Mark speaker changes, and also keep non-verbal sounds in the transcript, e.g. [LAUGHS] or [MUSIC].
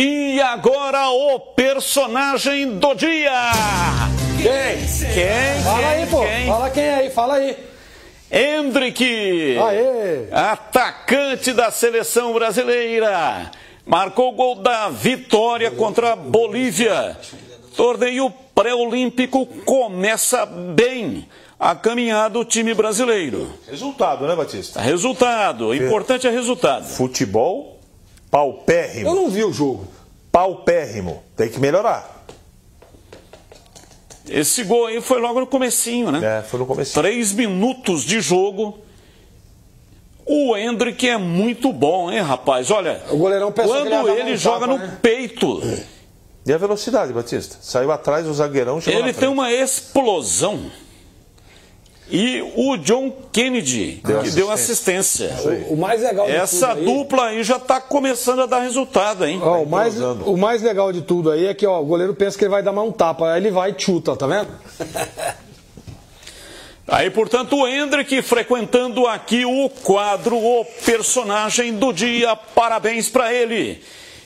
Speaker 1: E agora o personagem do dia.
Speaker 2: Quem?
Speaker 1: Quem?
Speaker 2: Fala
Speaker 1: quem,
Speaker 2: aí, pô.
Speaker 1: quem?
Speaker 2: Fala quem aí, fala aí.
Speaker 1: Hendrick.
Speaker 2: Aê.
Speaker 1: Atacante da seleção brasileira. Marcou o gol da vitória contra a Bolívia. Torneio pré-olímpico começa bem a caminhar do time brasileiro.
Speaker 3: Resultado, né, Batista?
Speaker 1: Resultado, o importante é resultado.
Speaker 3: Futebol
Speaker 2: Eu
Speaker 3: paupérrimo.
Speaker 2: não vi o jogo.
Speaker 3: Paupérrimo. Tem que melhorar.
Speaker 1: Esse gol aí foi logo no comecinho, né?
Speaker 3: É, foi no começo.
Speaker 1: Três minutos de jogo. O Hendrick é muito bom, hein, rapaz? Olha,
Speaker 2: O goleirão
Speaker 1: quando
Speaker 2: ele
Speaker 1: ele
Speaker 2: um
Speaker 1: joga
Speaker 2: tapa,
Speaker 1: no
Speaker 2: né?
Speaker 1: peito,
Speaker 3: E a velocidade, Batista? Saiu atrás, o zagueirão chegou
Speaker 1: ele tem uma explosão. E o John Kennedy,
Speaker 3: Deu
Speaker 1: que deu assistência.
Speaker 2: O mais legal de
Speaker 1: Essa
Speaker 2: tudo aí,
Speaker 1: dupla aí já está começando a dar resultado, hein?
Speaker 2: Ó, o, mais,
Speaker 3: entrosando.
Speaker 2: o mais legal de tudo aí é que ó, o goleiro pensa que ele vai dar mais um tapa, aí ele vai e chuta, tá vendo? [LAUGHS]
Speaker 1: Aí, portanto, o Hendrick frequentando aqui o quadro, o personagem do dia. Parabéns para ele.